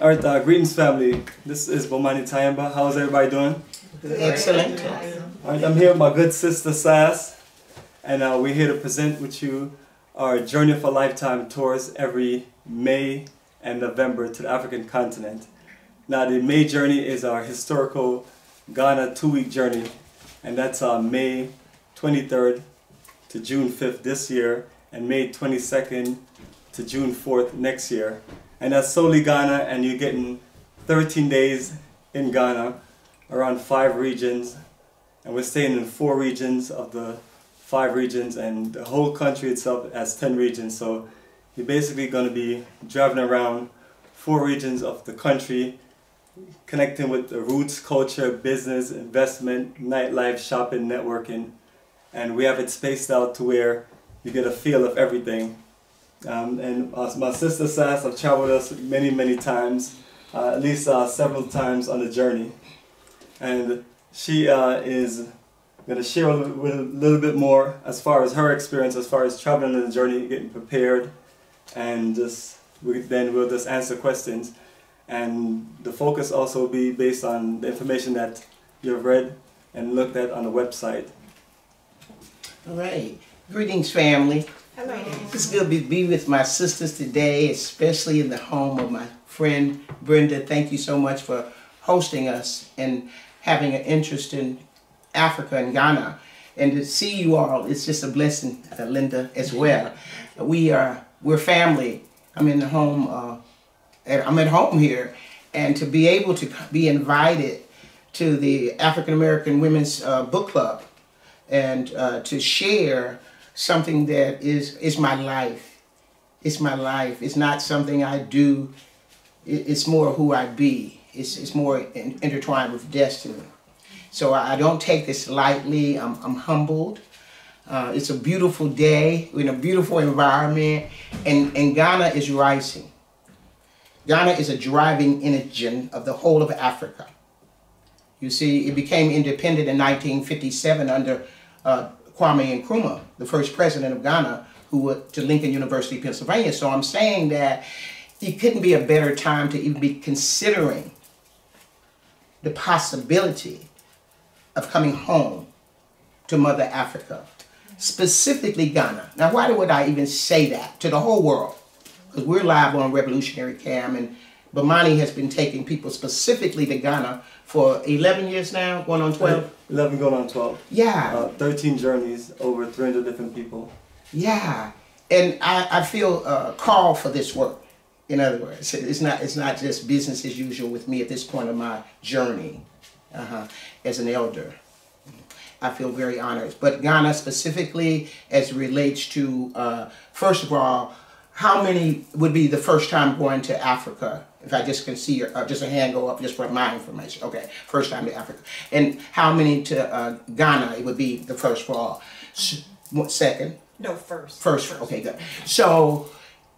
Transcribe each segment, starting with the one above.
All right, uh, greetings, family. This is Bomani Tyehimba. How's everybody doing? Excellent. All right, I'm here with my good sister Sass, and uh, we're here to present with you our Journey of a Lifetime tours every May and November to the African continent. Now, the May journey is our historical Ghana two-week journey, and that's uh, May 23rd to June 5th this year, and May 22nd to June 4th next year. And that's solely Ghana, and you're getting 13 days in Ghana, around five regions, and we're staying in four regions of the five regions, and the whole country itself has 10 regions. So you're basically going to be driving around four regions of the country, connecting with the roots, culture, business, investment, nightlife, shopping, networking, and we have it spaced out to where you get a feel of everything. Um, and uh, my sister says I've traveled us many, many times, uh, at least uh, several times on the journey. And she uh, is going to share a little, little, bit more as far as her experience, as far as traveling on the journey, getting prepared, and just we, then we'll just answer questions. And the focus also will be based on the information that you've read and looked at on the website. All right. Greetings, family. Hello. It's good to be with my sisters today, especially in the home of my friend Brenda. Thank you so much for hosting us and having an interest in Africa and Ghana. And to see you all, it's just a blessing, uh, Linda, as well. We are, we're family. I'm in the home, uh, I'm at home here. And to be able to be invited to the African American Women's uh, Book Club and uh, to share something that is, is my life. It's my life. It's not something I do. It's more who I be. It's, it's more in, intertwined with destiny. So I don't take this lightly. I'm, I'm humbled. Uh, it's a beautiful day. In a beautiful environment. And, and Ghana is rising. Ghana is a driving engine of the whole of Africa. You see, it became independent in 1957 under uh, Kwame Nkrumah, the first president of Ghana, who went to Lincoln University, Pennsylvania. So I'm saying that it couldn't be a better time to even be considering the possibility of coming home to Mother Africa, specifically Ghana. Now, why would I even say that to the whole world? Because we're live on Revolutionary Cam, and Bomani has been taking people specifically to Ghana for 11 years now, going on 12? 11 going on 12. Yeah. Uh, 13 journeys, over 300 different people. Yeah. And I, I feel a call for this work. In other words, it's not, it's not just business as usual with me at this point of my journey uh -huh, as an elder. I feel very honored. But Ghana specifically as it relates to, uh, first of all, how many would be the first time going to Africa if I just can see your, uh, just a hand go up just for my information. Okay, first time to Africa. And how many to uh, Ghana? It would be the first for all. Second? No, first. First, first. okay, good. So,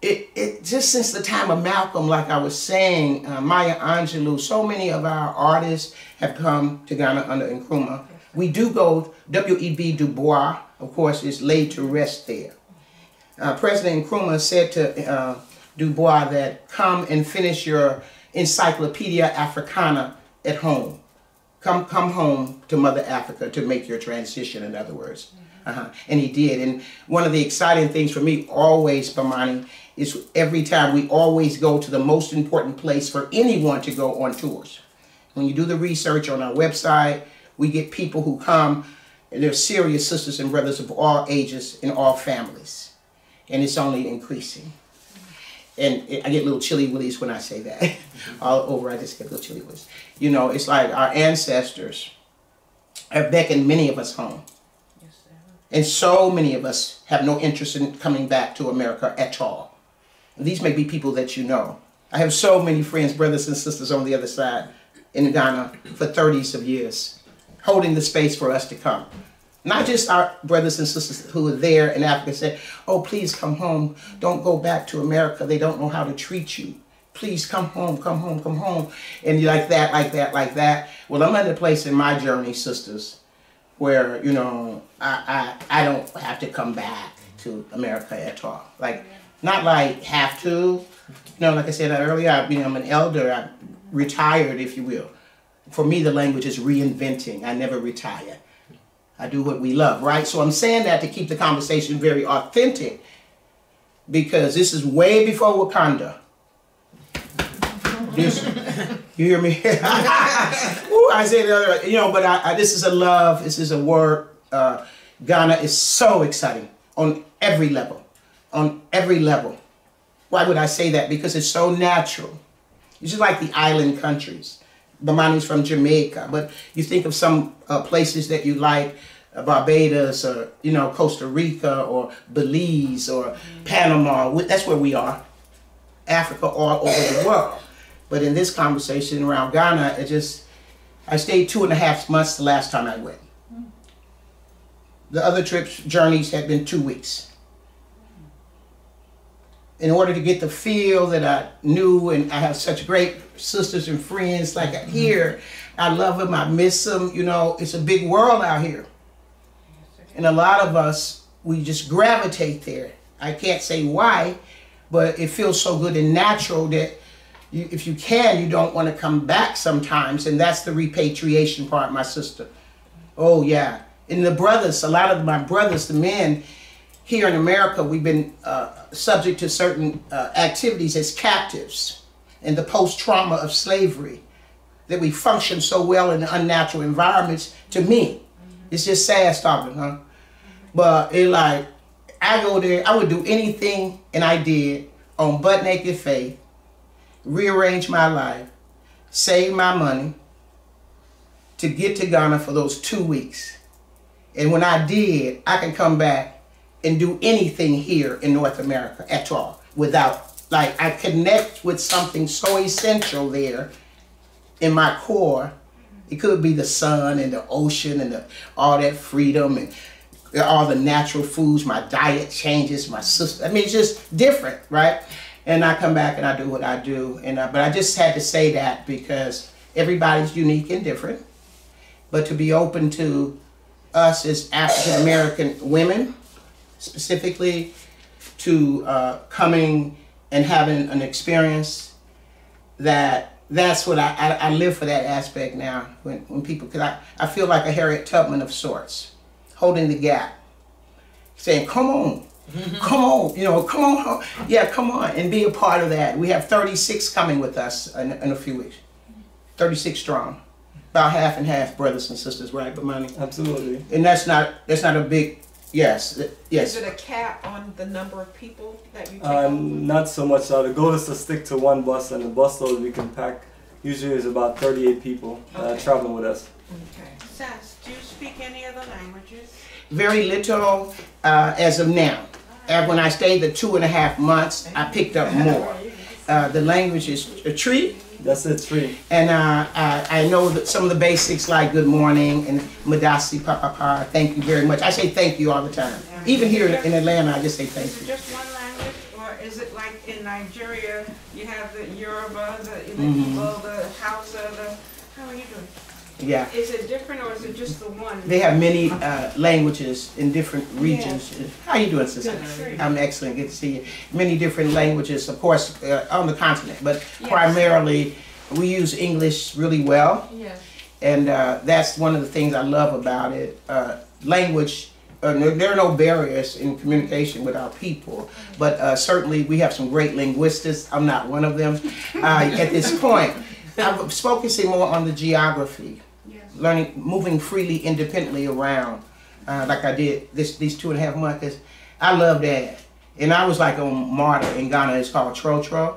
it, it just since the time of Malcolm, like I was saying, uh, Maya Angelou, so many of our artists have come to Ghana under Nkrumah. We do go, W.E.B. Du Bois, of course, is laid to rest there. Uh, President Nkrumah said to uh, Du Bois that come and finish your Encyclopedia Africana at home. Come, come home to Mother Africa to make your transition, in other words. Uh -huh. And he did. And one of the exciting things for me always, Bomani, is every time we always go to the most important place for anyone to go on tours. When you do the research on our website, we get people who come, and they're serious sisters and brothers of all ages and all families. And it's only increasing and I get little chilly willies when I say that. All over, I just get little chilly willies. You know, it's like our ancestors have beckoned many of us home. Yes, and so many of us have no interest in coming back to America at all. And these may be people that you know. I have so many friends, brothers and sisters on the other side in Ghana for 30s of years, holding the space for us to come. Not just our brothers and sisters who are there in Africa said, oh, please come home. Don't go back to America. They don't know how to treat you. Please come home, come home, come home. And you like that, like that, like that. Well, I'm at a place in my journey, sisters, where, you know, I, I, I don't have to come back to America at all. Like, Not like have to. You know, like I said earlier, I, know, I'm an elder. I'm retired, if you will. For me, the language is reinventing. I never retire. I do what we love, right? So I'm saying that to keep the conversation very authentic because this is way before Wakanda. This, you hear me? Ooh, I say the other, you know, but I, I, this is a love, this is a work. Uh, Ghana is so exciting on every level, on every level. Why would I say that? Because it's so natural. It's just like the island countries. Bomani's from Jamaica, but you think of some uh, places that you like, uh, Barbados or, you know, Costa Rica or Belize or mm. Panama. That's where we are. Africa all over the world. But in this conversation around Ghana, it just, I stayed two and a half months the last time I went. The other trips, journeys had been two weeks. In order to get the feel that I knew, and I have such great sisters and friends like here, I love them, I miss them. You know, it's a big world out here. And a lot of us, we just gravitate there. I can't say why, but it feels so good and natural that you, if you can, you don't want to come back sometimes. And that's the repatriation part, my sister. Oh, yeah. And the brothers, a lot of my brothers, the men here in America, we've been uh, subject to certain uh, activities as captives and the post-trauma of slavery that we function so well in unnatural environments to me. It's just sad stopping, huh? But it like, I go there, I would do anything, and I did, on butt naked faith, rearrange my life, save my money to get to Ghana for those two weeks. And when I did, I can come back and do anything here in North America at all without, like, I connect with something so essential there in my core. It could be the sun and the ocean and the, all that freedom and all the natural foods. My diet changes, my system. I mean, it's just different, right? and I come back and I do what I do. And uh, but I just had to say that because everybody's unique and different. But to be open to us as African American women, specifically, to uh, coming and having an experience that that's what I, I, I, live for that aspect now when, when people because I, I feel like a Harriet Tubman of sorts holding the gap saying come on come on, you know, come on, yeah, come on, and be a part of that. We have 36 coming with us in, in a few weeks. 36 strong, about half and half, brothers and sisters, right, but money Absolutely. And that's not that's not a big yes, yes. Is it a cap on the number of people that you take? Uh, not so much. Uh, the goal is to stick to one bus, and the bus load we can pack usually is about 38 people uh, traveling with us. Okay. Sass, do you speak any other languages? Very little uh, as of now. And when I stayed the two and a half months, I picked up more. Uh, the language is a tree. That's it, three. And uh, I, I, know that some of the basics like good morning and madasi papa pa. thank you very much. I say thank you all the time. Even here in Atlanta, I just say thank you. Is it just one language, or is it like in Nigeria, you have the Yoruba, the, the mm -hmm. the Hausa, the, how are you doing? Yeah. Is it different or is it just the one? They have many uh, languages in different regions. Yeah. How you doing, sister? Good. I'm excellent. Good to see you. Many different languages, of course, uh, on the continent, but yes. primarily we use English really well. Yes. And uh, that's one of the things I love about it. Uh, language, uh, there are no barriers in communication with our people, but uh, certainly we have some great linguists. I'm not one of them at this point. I'm focusing more on the geography learning, moving freely, independently around, uh, like I did this these two and a half months. I love that. And I was like on Martyr in Ghana. It's called Tro Tro.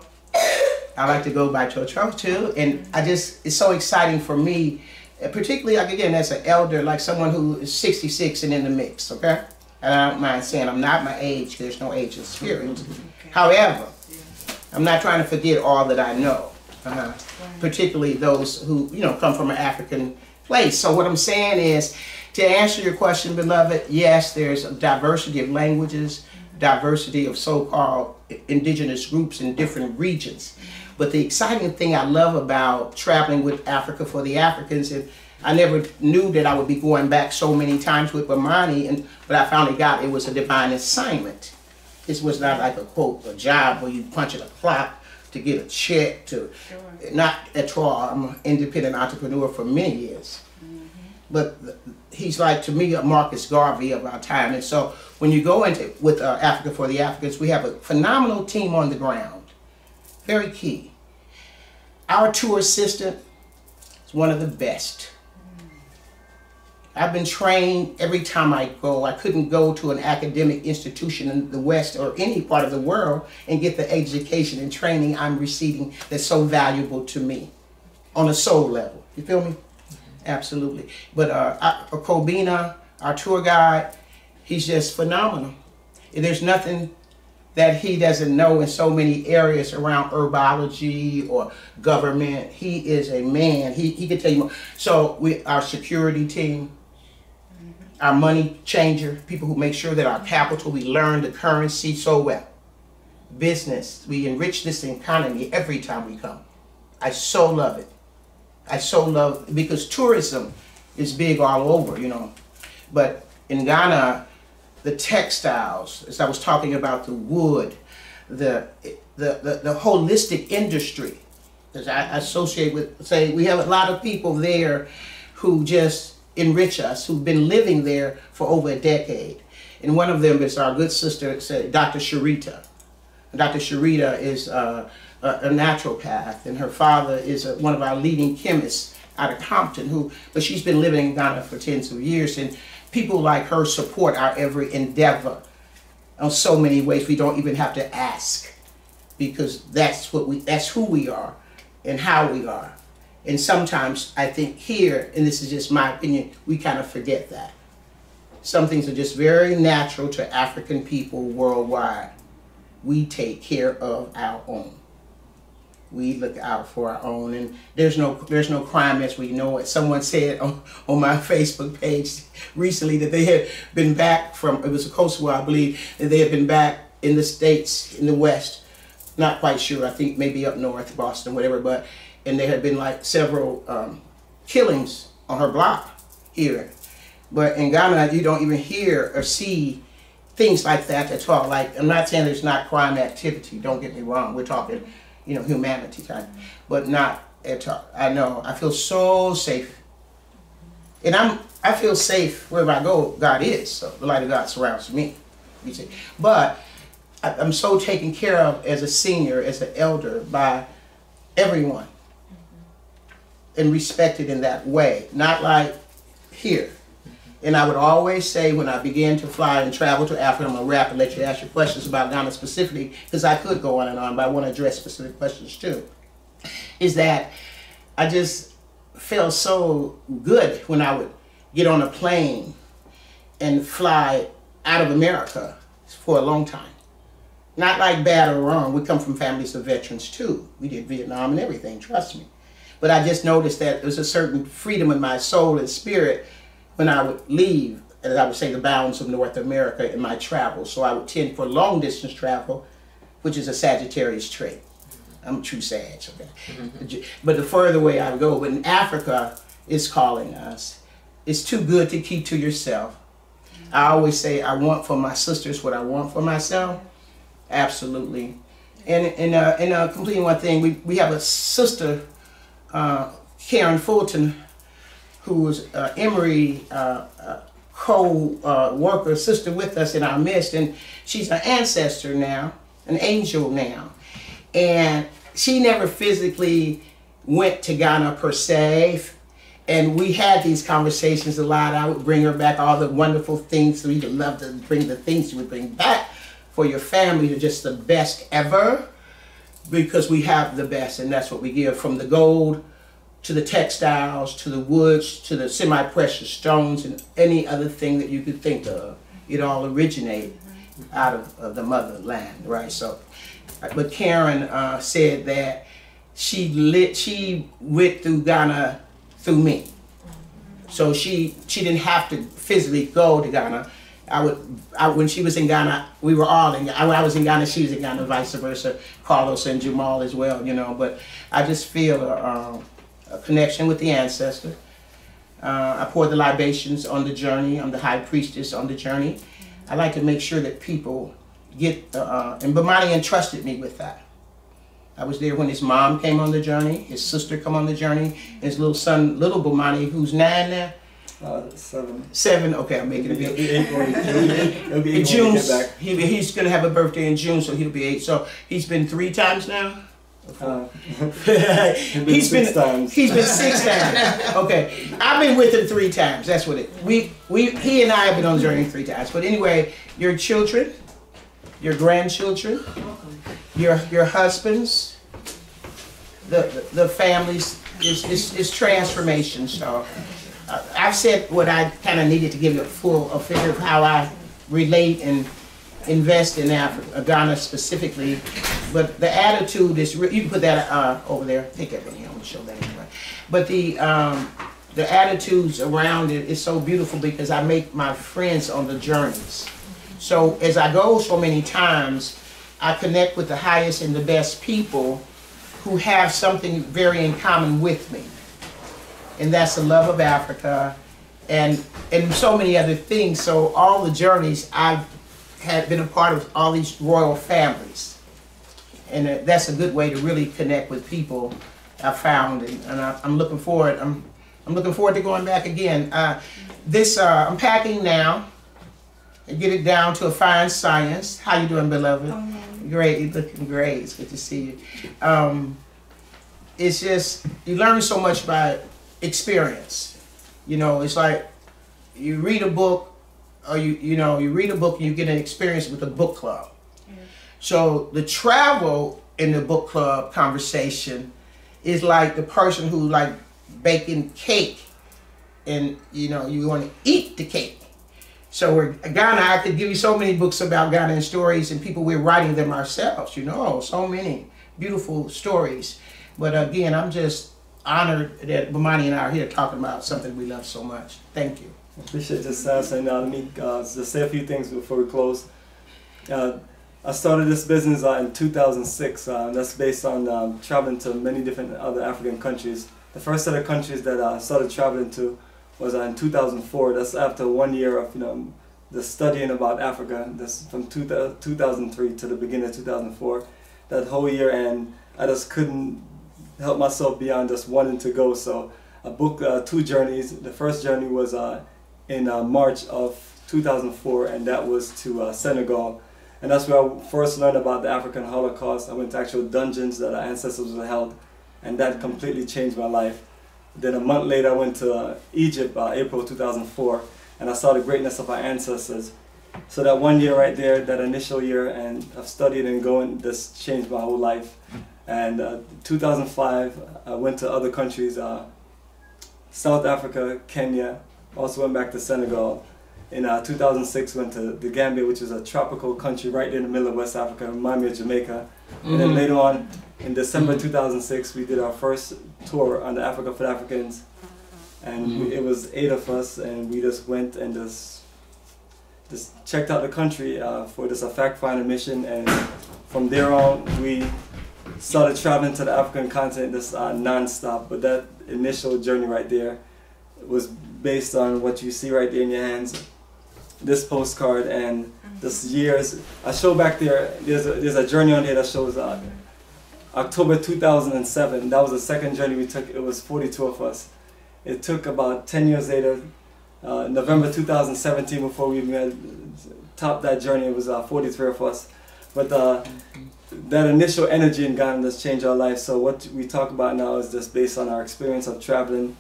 I like to go by Tro Tro too. And I just, it's so exciting for me, particularly like again, as an elder, like someone who is 66 and in the mix, okay? And I don't mind saying I'm not my age, there's no age in spirit. Okay. However, I'm not trying to forget all that I know. Uh -huh. Particularly those who, you know, come from an African place. So what I'm saying is, to answer your question, beloved, yes, there's a diversity of languages, diversity of so-called indigenous groups in different regions. But the exciting thing I love about traveling with Africa for the Africans, and I never knew that I would be going back so many times with Bomani, and but I finally got it was a divine assignment. This was not like a quote, a job where you punch in a clock to get a check to, not at all. I'm an independent entrepreneur for many years. But he's like, to me, a Marcus Garvey of our time. And so when you go into, with uh, Africa for the Africans, we have a phenomenal team on the ground. Very key. Our tour assistant is one of the best. I've been trained every time I go. I couldn't go to an academic institution in the West or any part of the world and get the education and training I'm receiving that's so valuable to me on a soul level. You feel me? Absolutely. But uh, I- uh, Kobina, our tour guide, he's just phenomenal. There's nothing that he doesn't know in so many areas around herbology or government. He is a man. He, he can tell you more. So we, our security team, our money changer, people who make sure that our capital, we learn the currency so well. Business, we enrich this economy every time we come. I so love it. I so love because tourism is big all over, you know. But in Ghana, the textiles, as I was talking about the wood, the the the, the holistic industry, as I associate with, say, we have a lot of people there who just enrich us, who've been living there for over a decade. And one of them is our good sister, Dr. Sharita. Dr. Sharita is uh, a, a naturopath, and her father is a, one of our leading chemists out of Compton. Who, but she's been living in Ghana for tens of years, and people like her support our every endeavor. In so many ways, we don't even have to ask, because that's what we, that's who we are, and how we are. And sometimes I think here, and this is just my opinion, we kind of forget that. Some things are just very natural to African people worldwide we take care of our own. We look out for our own, and there's no there's no crime as we know it. Someone said on, on my Facebook page recently that they had been back from it was a Kosovo, I believe, that they had been back in the states in the West. Not quite sure. I think maybe up north, Boston, whatever. But and there had been like several um, killings on her block here. But in Ghana, you don't even hear or see things like that at all. Like I'm not saying there's not crime activity. Don't get me wrong. We're talking, you know, humanity type, but not at all. I know. I feel so safe, and I'm. I feel safe wherever I go. God is. So the light of God surrounds me. You see, but I'm so taken care of as a senior, as an elder by everyone, and respected in that way. Not like here. And I would always say when I began to fly and travel to Africa, I'm gonna wrap and let you ask your questions about Ghana specifically, because I could go on and on, but I want to address specific questions too. Is that I just felt so good when I would get on a plane and fly out of America for a long time. Not like bad or wrong. We come from families of veterans too. We did Vietnam and everything, trust me. But I just noticed that there was a certain freedom in my soul and spirit when I would leave, as I would say, the bounds of North America in my travels. So I would tend for long distance travel, which is a Sagittarius trait. I'm a true Sag, okay? But the further away I go, but in Africa, it's calling us. It's too good to keep to yourself. I always say I want for my sisters what I want for myself. Absolutely. And and uh, and uh, completing one thing, we, we have a sister, uh, Karen Fulton, who was uh, Emory uh, uh, co-worker, sister with us in our midst, and she's an ancestor now, an angel now, and she never physically went to Ghana per se. And we had these conversations a lot. I would bring her back all the wonderful things. We would love to bring the things you would bring back for your family to just the best ever because we have the best and that's what we give. From the gold to the textiles to the woods to the semi-precious stones and any other thing that you could think of it all originated out of, of the motherland right? So but karen uh, said that she lit she went through ghana through me. So she she didn't have to physically go to ghana I would, I, when she was in Ghana, we were all in. I, I was in Ghana, she was in Ghana, vice versa. Carlos and Jamal as well, you know. But I just feel a, um, a connection with the ancestor. Uh, I pour the libations on the journey. I'm the high priestess on the journey. I like to make sure that people get, uh, and Bomani entrusted me with that. I was there when his mom came on the journey, his sister come on the journey, his little son, little Bomani, who's nine now. Uh, seven. Seven, okay, I'm making it It'll big. be eight when it'll be In eight when June, we get back. he, he's gonna have a birthday in June, so he'll be eight. So he's been three times now. Uh, he's six been times. He's been six times. Okay, I've been with him three times. That's what it. We we he and I have been on the journey three times. But anyway, your children, your grandchildren, your your husbands, the the, the families is is, is transformation. So uh, I've said what I kind of needed to give you a full a figure of how I relate and invest in Africa, Ghana specifically. But the attitude is, you can put that uh, over there. Take that one here. I'm gonna show that anyway. But the um, the attitudes around it is so beautiful because I make my friends on the journeys. So as I go so many times, I connect with the highest and the best people who have something very in common with me. And that's the love of Africa and and so many other things. So all the journeys I've had been a part of all these royal families. And that's a good way to really connect with people I found and, and I, I'm looking forward I'm I'm looking forward to going back again. Uh, this uh, I'm packing now and get it down to a fine science. How you doing, beloved? Great, you're looking great. It's good to see you. Um, it's just you learn so much by experience. You know, it's like you read a book, or you you know you read a book and you get an experience with a book club. So the travel in the book club conversation is like the person who like baking cake, and you know you want to eat the cake. So we're Ghana. I could give you so many books about Ghana and stories, and people we're writing them ourselves. You know, so many beautiful stories. But again, I'm just honored that Bomani and I are here talking about something we love so much. Thank you. Appreciate just uh, saying that. Let me uh, just say a few things before we close. Uh, I started this business uh, in 2006. Uh, that's based on um, traveling to many different other African countries. The first set of countries that I started traveling to was uh, in 2004. That's after one year of you know the studying about Africa. This from 2000, 2003 to the beginning of 2004. That whole year, and I just couldn't help myself beyond just wanting to go. So I booked uh, two journeys. The first journey was uh, in uh, March of 2004, and that was to uh, Senegal. And that's where I first learned about the African Holocaust. I went to actual dungeons that our ancestors were held, and that completely changed my life. Then a month later, I went to uh, Egypt, April 2004, and I saw the greatness of our ancestors. So that one year right there, that initial year, and of studying and going, just changed my whole life. And uh, 2005, I went to other countries, uh, South Africa, Kenya, also went back to Senegal. In uh, 2006, went to the Gambia, which is a tropical country right in the middle of West Africa, remind me of Jamaica. And then Mhm. later on, in December 2006, we did our first tour on the Africa for Africans. And we, it was eight of us, and we just went and just just checked out the country uh, for this a fact finder mission. And from there on, we started traveling to the African continent just uh, non-stop. But that initial journey right there was based on what you see right there in your hands. This postcard and this years. I show back there. There's a, there's a journey on here that shows uh, October 2007. That was the second journey we took. It was 42 of us. It took about 10 years later, uh, November 2017, before we even topped that journey. It was uh, 43 of us. But uh, that initial energy in Ghana has changed our life. So what we talk about now is just based on our experience of traveling,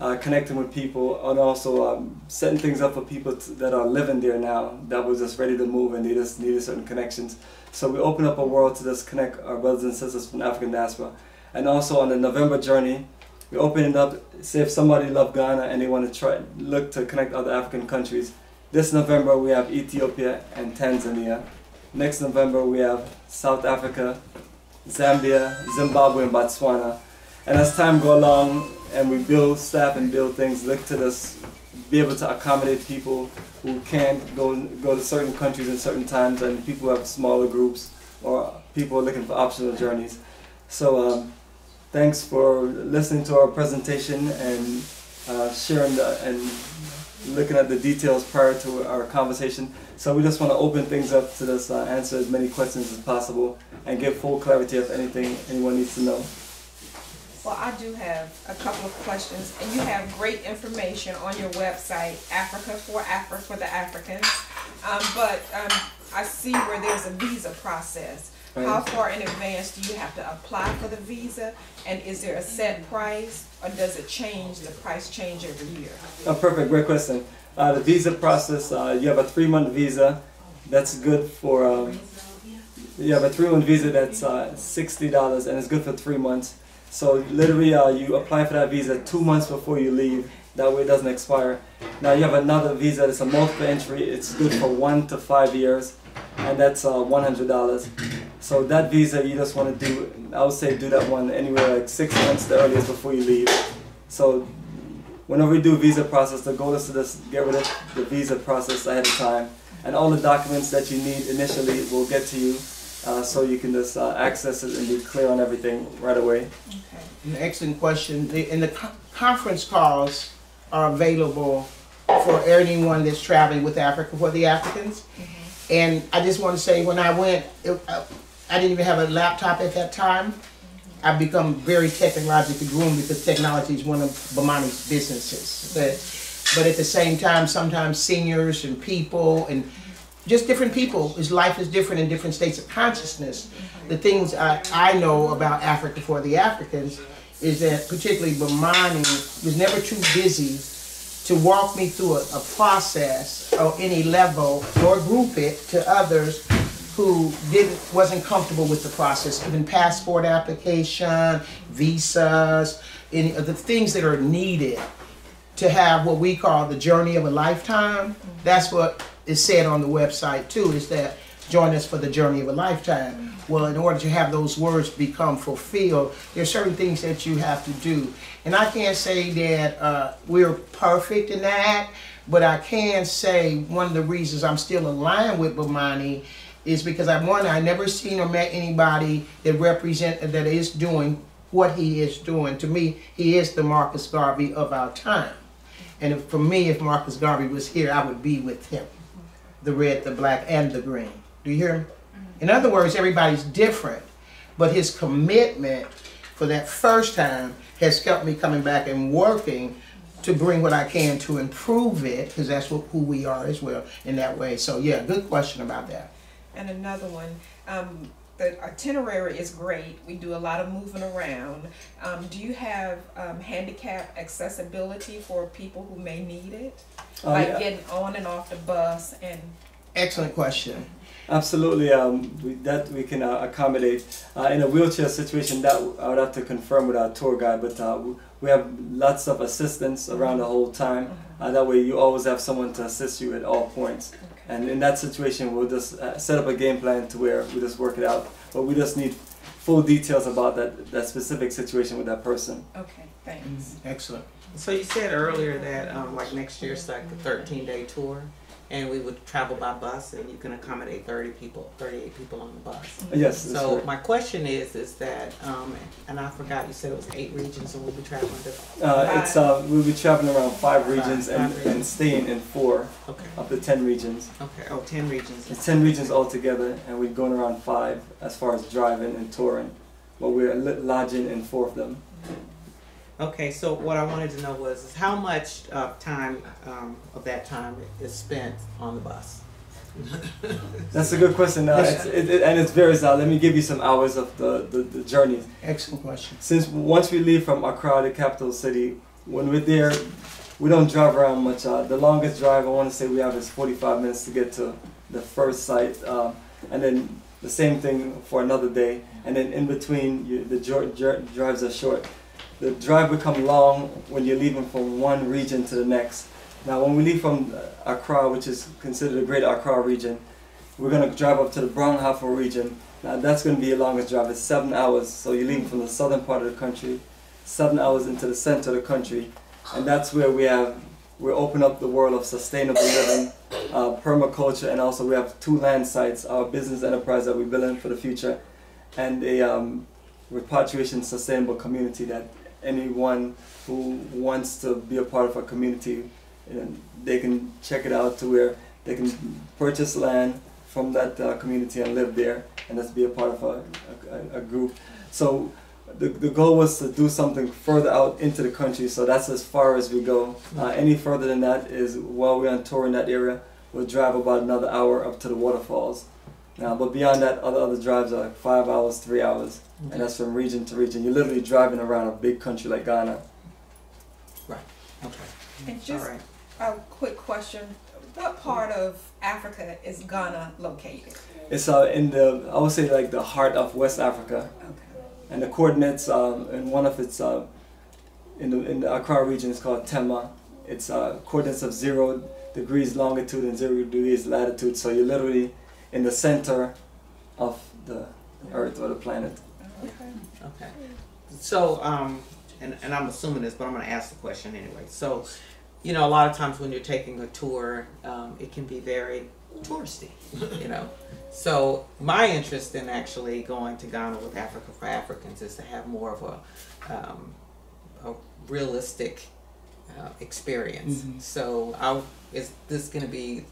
uh, connecting with people, and also um, setting things up for people that are living there now that were just ready to move and they just needed certain connections. So we open up a world to just connect our brothers and sisters from African diaspora. And also on the November journey, we open it up. Say if somebody love Ghana and they want to try look to connect other African countries. This November we have Ethiopia and Tanzania. Next November we have South Africa, Zambia, Zimbabwe, and Botswana. And as time go along and we build staff and build things, look to this, be able to accommodate people who can't go go to certain countries at certain times, and people who have smaller groups or people looking for optional journeys. So um, thanks for listening to our presentation and uh, sharing the, and looking at the details prior to our conversation. So we just want to open things up to just uh, answer as many questions as possible and give full clarity of anything anyone needs to know. Well, I do have a couple of questions, and you have great information on your website, Africa for Africa for the Africans. Um, but um, I see where there's a visa process. How far in advance do you have to apply for the visa? And is there a set price, or does it change, the price change every year? Oh, perfect, great question. Uh, the visa process, uh, you have a three month visa. That's good for, um, you have a three month visa that's uh, $60 and it's good for three months. So literally, uh, you apply for that visa two months before you leave. That way it doesn't expire. Now you have another visa that's a multiple entry. It's good for one to five years, and that's uh, $100. So that visa you just want to do, I would say do that one anywhere like six months the earliest before you leave. So whenever we do visa process, the goal is to just get rid of the visa process ahead of time, and all the documents that you need initially will get to you, uh, so you can just uh, access it and be clear on everything right away. Okay. An excellent question. The, and the co- conference calls are available for anyone that's traveling with Africa for the Africans. And I just want to say, when I went, it, uh, I didn't even have a laptop at that time. I've become very technologically groomed because technology is one of Bomani's businesses. But, but at the same time, sometimes seniors and people and just different people, his life is different in different states of consciousness. The things I, I know about Africa for the Africans is that particularly Bamani was never too busy to walk me through a, a process or any level or group it to others who didn't wasn't comfortable with the process, even passport application, visas, any of the things that are needed to have what we call the journey of a lifetime. Mm-hmm. That's what is said on the website too, is that join us for the journey of a lifetime. Well, in order to have those words become fulfilled, there are certain things that you have to do. And I can't say that uh, we're perfect in that, but I can say one of the reasons I'm still aligned with Bomani is because I one I never seen or met anybody that represent that is doing what he is doing. To me, he is the Marcus Garvey of our time. And if, for me, if Marcus Garvey was here, I would be with him. The red, the black, and the green. Do you hear me? In other words, everybody's different, but his commitment for that first time has kept me coming back and working to bring what I can to improve it, because that's what, who we are as well in that way. So yeah, good question about that. And another one, um, the itinerary is great. We do a lot of moving around. Um, do you have um, handicap accessibility for people who may need it? Uh, like yeah. getting on and off the bus and Excellent question. Absolutely, um, we, that we can uh, accommodate. Uh, in a wheelchair situation, that I would have to confirm with our tour guide, but uh, we have lots of assistance around the whole time. Uh, that way, you always have someone to assist you at all points. okay. And in that situation, we'll just uh, set up a game plan to where we just work it out. But we just need full details about that, that specific situation with that person. Okay, thanks. Excellent. So you said earlier that um, like next year it's like a 13 day tour, and we would travel by bus, and you can accommodate 30 people, 38 people on the bus. Uh, Yes, So correct. my question is, is that, um, and I forgot you said it was eight regions, and we'll be traveling to. Uh, it's uh, we'll be traveling around five regions Five and, regions. and staying in four Okay. up to ten regions. Okay. Oh, 10 regions. It's ten regions altogether, and we're going around five as far as driving and touring. But we're lodging in four of them. Okay. So what I wanted to know was is how much uh, time um, of that time is spent on the bus. That's a good question, uh, it's, it, it, and it varies. Uh, let me give you some hours of the, the, the journey. Excellent question. Since once we leave from Accra, the capital city, when we're there, we don't drive around much. Uh, the longest drive I want to say we have is 45 minutes to get to the first site, um, and then the same thing for another day. And then in between, you, the jo- jo- drives are short. The drive become long when you're leaving from one region to the next. Now, when we leave from Accra, which is considered the Greater Accra region, we're going to drive up to the Brong-Ahafo region. Now, that's going to be your longest drive. It's seven hours. So you're leaving from the southern part of the country, seven hours into the center of the country, and that's where we have we open up the world of sustainable living, uh, permaculture, and also we have two land sites, our business enterprise that we're building for the future, and a um, repatriation sustainable community that anyone who wants to be a part of a community and they can check it out to where they can purchase land from that uh, community and live there, and that's be a part of a, a, a group. So the, the goal was to do something further out into the country, so that's as far as we go. Uh, any further than that is while we're on tour in that area, we'll drive about another hour up to the waterfalls. Uh, but beyond that, other other drives are like five hours, three hours, and that's from region to region. You're literally driving around a big country like Ghana. Right. Okay. And just right. a quick question, what part of Africa is Ghana located? It's uh, in the I would say like the heart of West Africa, Okay. and the coordinates um, in one of its uh, in the in the Accra region is called Tema. It's uh, coordinates of zero degrees longitude and zero degrees latitude. So you're literally in the center of the Earth or the planet. Okay. Okay. So, um, and, and I'm assuming this, but I'm going to ask the question anyway. So, you know, a lot of times when you're taking a tour, um, it can be very touristy, you know. So, my interest in actually going to Ghana with Africa for Africans is to have more of a, um, a realistic uh, experience. Mhm. So, I, is this going to be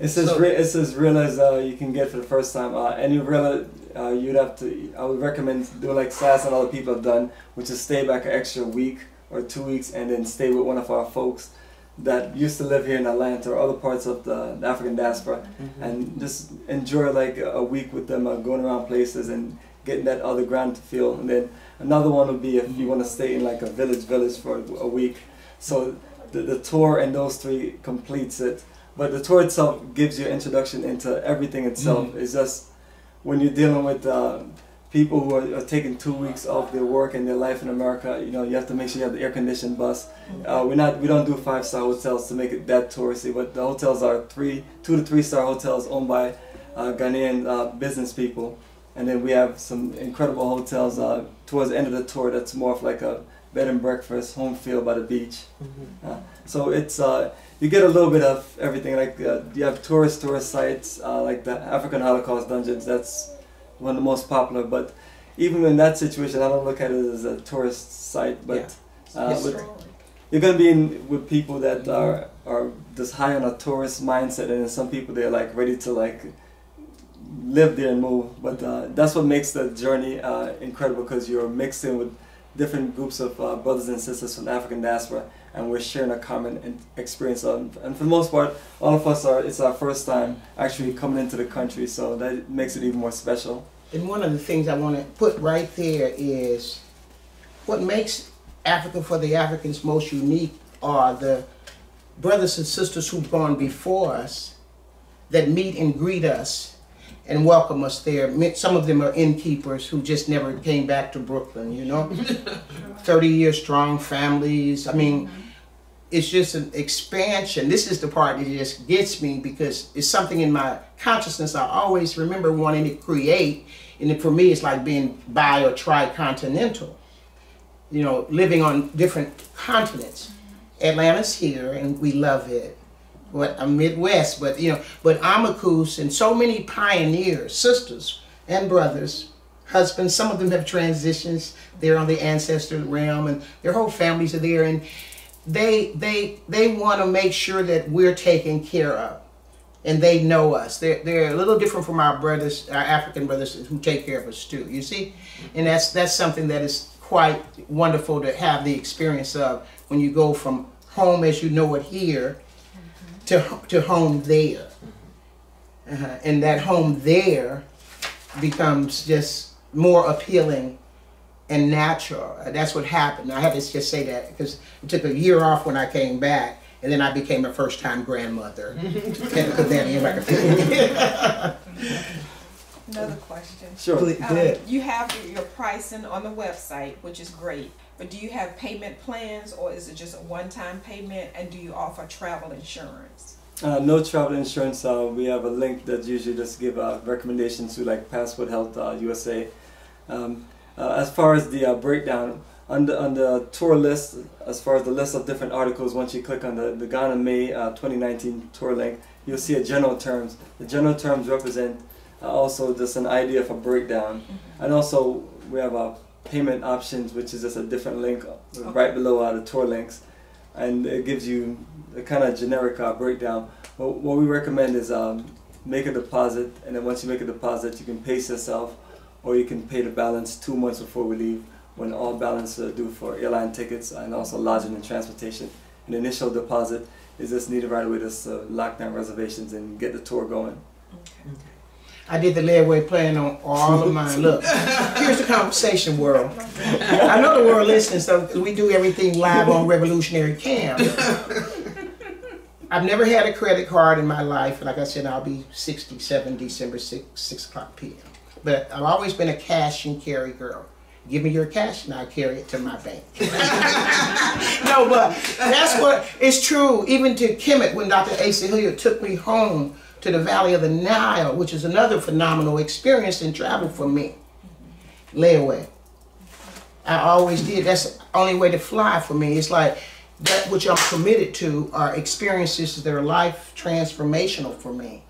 It's as So- re- it's as real as uh, you can get for the first time. Uh, you real uh, you'd have to. I would recommend doing like Sass and other people have done, which is stay back an extra week or two weeks and then stay with one of our folks that used to live here in Atlanta or other parts of the, the African diaspora, and just enjoy like a a week with them, uh, going around places and getting that other ground to feel. And then another one would be if you want to stay in like a village village for a week. So the, the tour and those three completes it. But the tour itself gives you introduction into everything itself. Mhm. It's just when you're dealing with uh, people who are, are taking two weeks off their work and their life in America, you know, you have to make sure you have the air conditioned bus. Uh, we're not, we don't do five star hotels to make it that touristy, but the hotels are three, two to three star hotels owned by uh, Ghanaian uh, business people. And then we have some incredible hotels uh, towards the end of the tour that's more of like a bed and breakfast, home feel by the beach. Mhm. So it's uh, you get a little bit of everything. Like uh, you have tourist tourist sites uh, like the African Holocaust dungeons. That's one of the most popular. But even in that situation, I don't look at it as a tourist site. But uh, with, you're gonna be in with people that are are just high on a tourist mindset, and some people they're like ready to like live there and move. But uh, that's what makes the journey uh, incredible because you're mixed in with different groups of uh, brothers and sisters from the African diaspora, and we're sharing a common experience. Of, and for the most part, all of us are. It's our first time actually coming into the country, so that makes it even more special. And one of the things I want to put right there is what makes Africa for the Africans most unique are the brothers and sisters who've gone before us that meet and greet us and welcome us there. Some of them are innkeepers who just never came back to Brooklyn, you know? 30 year strong families. I mean, mm-hmm. it's just an expansion. This is the part that just gets me because it's something in my consciousness I always remember wanting to create. And for me, it's like being bi or tricontinental. You know, living on different continents. Mm-hmm. Atlanta's here, and we love it. What I'm Midwest, but you know, but Amakus and so many pioneers, sisters and brothers, husbands. Some of them have transitions. They're on the ancestor realm, and their whole families are there, and they they they want to make sure that we're taken care of and they know us they're, they're a little different from our brothers our african brothers who take care of us too you see and that's that's something that is quite wonderful to have the experience of when you go from home as you know it here to to home there uh-huh. and that home there becomes just more appealing and natural. Uh, That's what happened. I had to just say that because it took a year off when I came back, and then I became a first-time grandmother. Can't put that in like a Another question. Sure. Um, you have your- your pricing on the website, which is great, but do you have payment plans or is it just a one-time payment and do you offer travel insurance? Uh, no travel insurance. Uh, we have a link that usually just give uh, recommendations to like Passport Health uh, USA. Um, uh, as far as the uh, breakdown on the on the tour list, as far as the list of different articles, once you click on the the Ghana May uh, 2019 tour link, you'll see a general terms. The general terms represent uh, also just an idea of a breakdown, and also we have uh, payment options, which is just a different link right below uh, the tour links. and it gives you a kind of generic uh, breakdown. But what we recommend is um, make a deposit, and then once you make a deposit, you can pace yourself, or you can pay the balance two months before we leave, when all balance are due for airline tickets and also lodging and transportation. An initial deposit is just needed right away to uh, lock down reservations and get the tour going. I did the layaway plan on all of mine. Look, here's the conversation world. I know the world listens so we do everything live on Revolutionary Cam. I've never had a credit card in my life. Like I said, I'll be 67 December 6, 6 o'clock p.m. But I've always been a cash and carry girl. Give me your cash and I'll carry it to my bank. no, but that's what it's true. Even to Kemet, when Dr. Asa Hilliard took me home to the Valley of the Nile, which is another phenomenal experience in travel for me. Layaway. I always did. That's the only way to fly for me. It's like that which I'm committed to are experiences that are life transformational for me.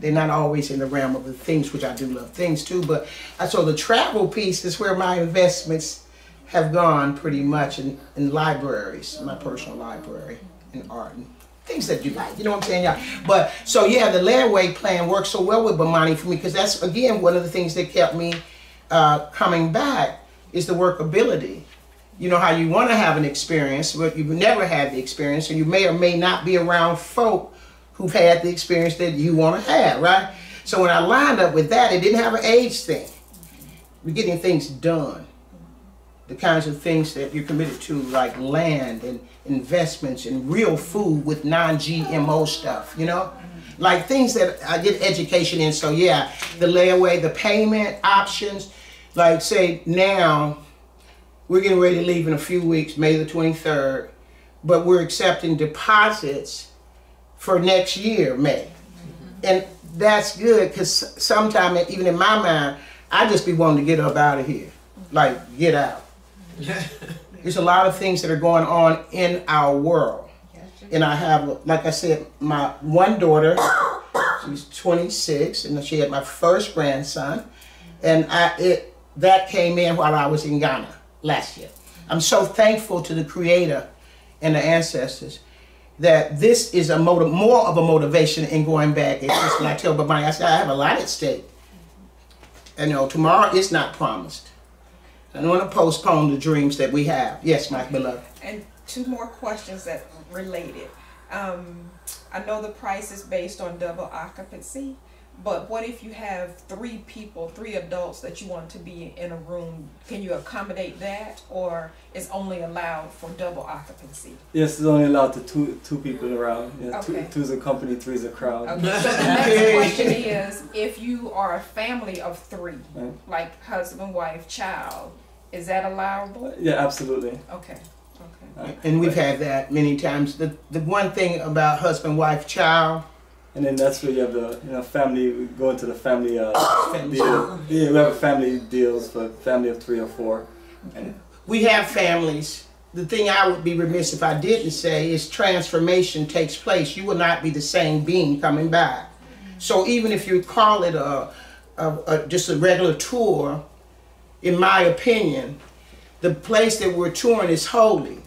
They're not always in the realm of the things which I do love things too, but I so the travel piece is where my investments have gone pretty much in, in libraries, my personal library in art and things that you like. You know what I'm saying? Yeah. But so yeah, the layaway plan works so well with Bomani for me because that's again one of the things that kept me uh, coming back is the workability. You know how you want to have an experience, but you've never had the experience, and you may or may not be around folk who've had the experience that you want to have, right? So when I lined up with that, it didn't have an age thing. We're getting things done. The kinds of things that you're committed to, like land and investments and real food with non-GMO stuff, you know? Like things that I get education in. So yeah, the layaway, the payment options, like say now, we're getting ready to leave in a few weeks, May the 23rd, but we're accepting deposits for next year, May. And that's good because sometimes, even in my mind, I just be wanting to get up out of here. Like, get out. There's a lot of things that are going on in our world. And I have, like I said, my one daughter, she's 26, and she had my first grandson. And I, it, that came in while I was in Ghana last year. I'm so thankful to the Creator and the ancestors that this is a motive, more of a motivation in going back. It's just when I tell Bomani, I said, I have a lot at stake. And you know, tomorrow is not promised. I don't want to postpone the dreams that we have. Yes, my beloved. And two more questions that related. Um, I know the price is based on double occupancy, but what if you have three people, three adults that you want to be in a room? Can you accommodate that, or is only allowed for double occupancy? Yes, it's only allowed to two two people around. Yeah, Okay. two, two is a company, three is a crowd. Okay, so the next question is, if you are a family of three, Right. like husband, wife, child, is that allowable? Yeah, absolutely. Okay, okay. And we've had that many times. The, the one thing about husband, wife, child, And then that's where you have the you know family we go into the family uh family. deal. Yeah, we have family deals for family of three or four. And we have families. The thing I would be remiss if I didn't say is transformation takes place. You will not be the same being coming back. So even if you call it a, a, a just a regular tour, in my opinion, the place that we're touring is holy.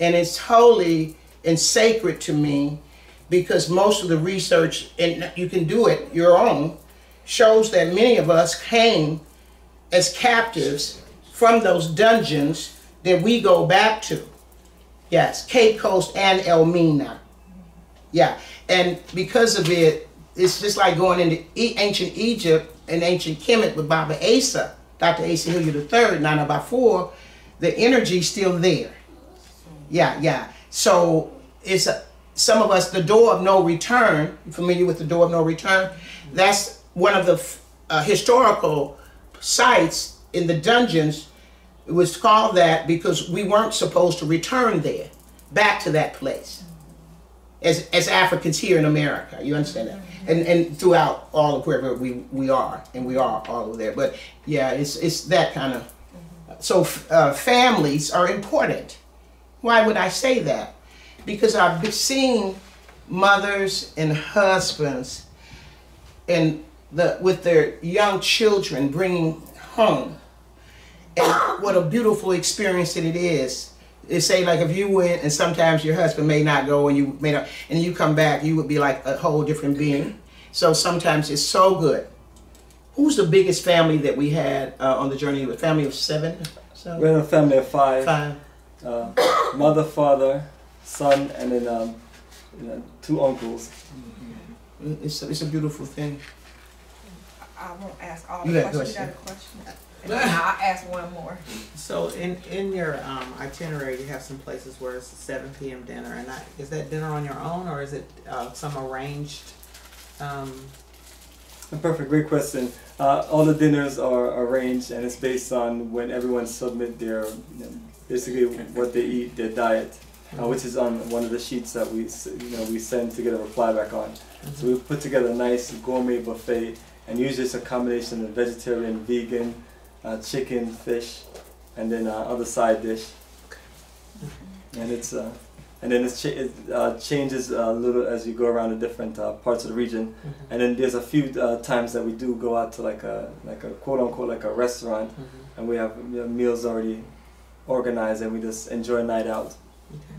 And it's holy and sacred to me because most of the research, and you can do it your own, shows that many of us came as captives from those dungeons that we go back to. Yes, Cape Coast and Elmina. Yeah, and because of it, it's just like going into ancient Egypt and ancient Kemet with Baba Asa, Dr. Asa Hilliard III, by four the energy's still there. Yeah, yeah. So it's a, some of us, the door of no return, you familiar with the door of no return? That's one of the uh, historical sites in the dungeons. It was called that because we weren't supposed to return there, back to that place. As, as Africans here in America, you understand that? And, and throughout all of wherever we, we are, and we are all over there. But yeah, it's, it's that kind of. So uh, families are important. Why would I say that? Because I've seeing mothers and husbands and the with their young children bringing home. And what a beautiful experience that it is. It say like if you went and sometimes your husband may not go and you may not and you come back you would be like a whole different being so sometimes it's so good who's the biggest family that we had uh, on the journey a family of seven so We're in a family of five. five Uh, mother, father, son, and then um, you know, two uncles. it's a, it's a beautiful thing I won't ask all You the got a questions. You got a question? And then I'll ask one more. So in in your um, itinerary, you have some places where it's a seven p.m. dinner, and I, is that dinner on your own or is it uh, some arranged? Um, Perfect, great question. Uh, all the dinners are arranged, and it's based on when everyone submit their you know, basically what they eat, their diet, uh, which is on one of the sheets that we you know we send to get a reply back on. So we put together a nice gourmet buffet, and usually it's a combination of vegetarian, vegan, uh, chicken, fish, and then uh, other side dish. And it's uh, and then it uh, changes a little as you go around the different uh, parts of the region. mhm, And then there's a few uh, times that we do go out to like a like a quote unquote like a restaurant, mhm, and we have meals already organized, and we just enjoy a night out. okay.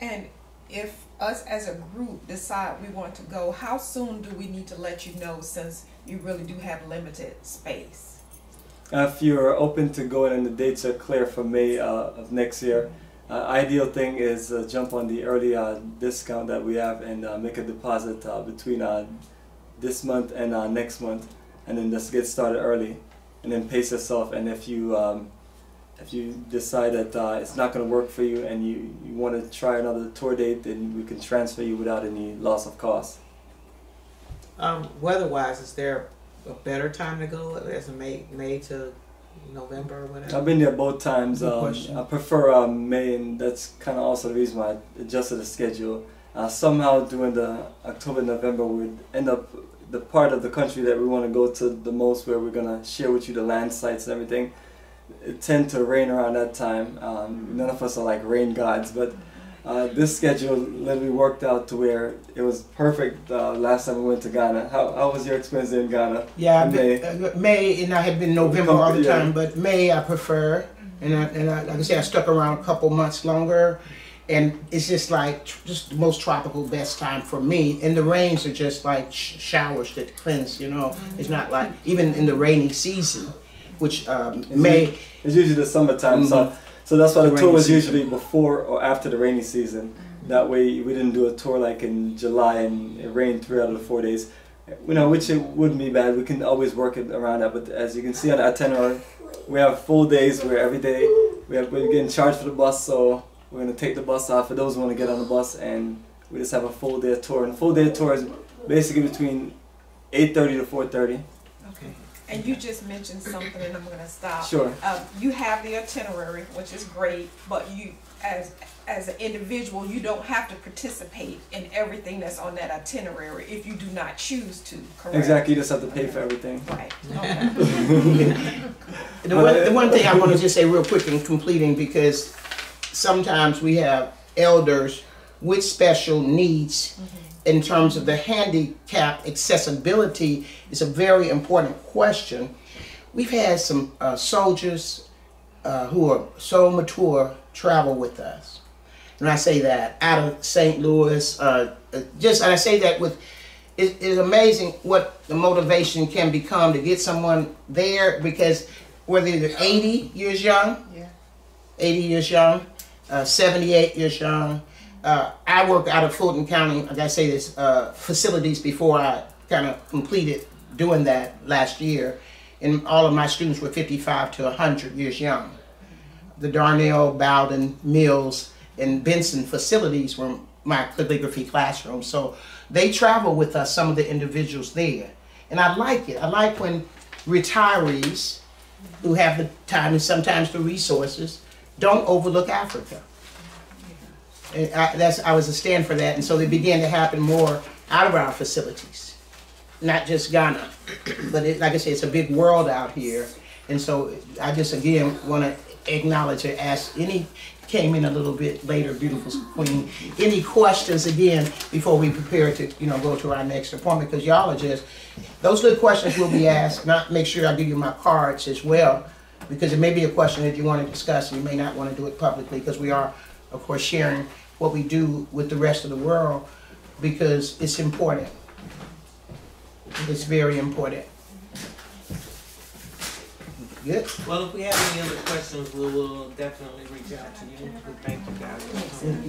And if us as a group decide we want to go, how soon do we need to let you know since you really do have limited space? If you're open to going and the dates are clear for May uh, of next year, uh, ideal thing is uh, jump on the early discount that we have and make a deposit between this month and next month, and then just get started early, and then pace yourself. And if you um, if you decide that uh, it's not going to work for you and you, you want to try another tour date, then we can transfer you without any loss of cost. Um, weather-wise, is there a better time to go as May May to November or whatever? I've been there both times. Um. I prefer um, May, and that's kind of also the reason why I adjusted the schedule. Uh, somehow during the October, November, we'd end up the part of the country that we want to go to the most, where we're gonna share with you the land sites and everything. It tend to rain around that time. Um, none of us are like rain gods, but uh, this schedule literally worked out to where it was perfect. Uh, last time we went to Ghana, how, how was your experience in Ghana? Yeah, In May. May. Uh, May and I had been November all the Yeah. time, but May I prefer. And I, and I, like I said, I stuck around a couple months longer, and it's just like tr- just the most tropical best time for me. And the rains are just like sh- showers that cleanse. You know, it's not like even in the rainy season, which um, May. It's usually the summertime, so so that's why The the, tour was season. usually before or after the rainy season. Mm. That way we didn't do a tour like in July and it rained three out of the four days. You know, which it wouldn't be bad. We can always work it around that. But as you can see on the itinerary, we have full days where every day we have we're getting charged for the bus, so we're gonna take the bus out for those who want to get on the bus, and we just have a full day tour. And full day tour is basically between 8:30 to 4:30. Okay. And you just mentioned something, and I'm gonna stop. Sure. Um, you have the itinerary, which is great, but you, as as an individual, you don't have to participate in everything that's on that itinerary if you do not choose to. Correct. Exactly. You just have to pay for everything. Right. Okay. The one, the one thing I want to just say real quick in completing because sometimes we have elders with special needs in terms of the handicap accessibility is a very important question. We've had some uh, soldiers uh, who are so mature travel with us. And I say that out of St. Louis, uh, uh, just, and I say that with, it, it's amazing what the motivation can become to get someone there because whether they're 80 years young, yeah. 80 years young, uh, 78 years young. Uh, I work out of Fulton County, like I say this, uh, facilities before I kind of completed doing that last year. And all of my students were 55 to 100 years young. The Darnell, Bowden, Mills, and Benson facilities were my calligraphy classroom. So they travel with us, some of the individuals there. And I like it. I like when retirees who have the time and sometimes the resources don't overlook Africa. I, that's, I was a stand for that, and so they began to happen more out of our facilities, not just Ghana. But it, like I said, it's a big world out here, and so I just again want to acknowledge or ask any came in a little bit later, beautiful queen. Any questions again before we prepare to you know go to our next appointment? Because y'all are just those good questions will be asked. Not make sure I give you my cards as well. because it may be a question that you want to discuss, and you may not want to do it publicly, because we are, of course, sharing what we do with the rest of the world, because it's important. It's very important. Good. Well, if we have any other questions, we will definitely reach out to you. We Thank you guys.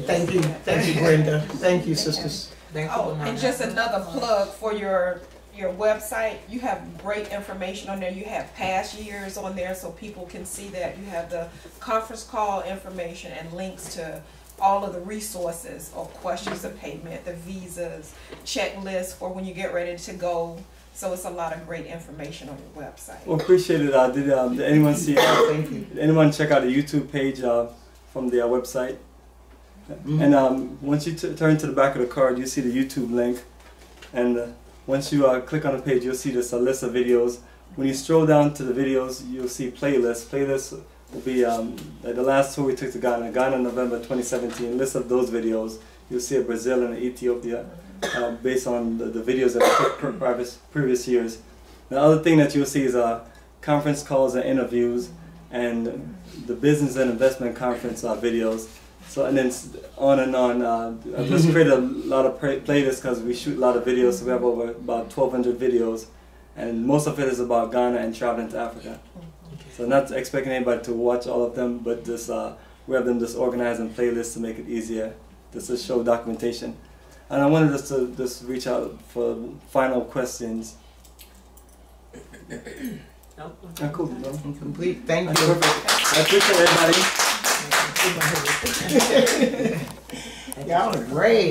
Thank you, thank you, Brenda. Thank you, sisters. Thank you, Oh, and just another plug for your, your website, you have great information on there, you have past years on there, so people can see that, you have the conference call information and links to all of the resources or questions of payment, the visas, checklists for when you get ready to go, so it's a lot of great information on your website. Well, appreciate it. Uh, did, um, did anyone see? Uh, Thank you. did anyone check out the YouTube page uh, from their website? Mhm. And um, once you t- turn to the back of the card, you see the YouTube link. And uh, once you uh, click on the page, you'll see this a list of videos. When you scroll down to the videos, you'll see playlists. Playlists will be um, like the last tour we took to Ghana, Ghana, November 2017. List of those videos. You'll see a Brazil and Ethiopia uh, based on the, the videos that we took previous, previous years. The other thing that you'll see is uh, conference calls and interviews and the business and investment conference uh, videos. So and then on and on. Uh, I've just created a lot of play- playlists because we shoot a lot of videos. So we have over about 1,200 videos, and most of it is about Ghana and traveling to Africa. So not expecting anybody to watch all of them, but just uh, we have them just organized in playlists to make it easier, just to show documentation. And I wanted us to just reach out for final questions. Nope. Ah, cool. No? Complete, thank That's you. perfect. I appreciate everybody. Y'all are great.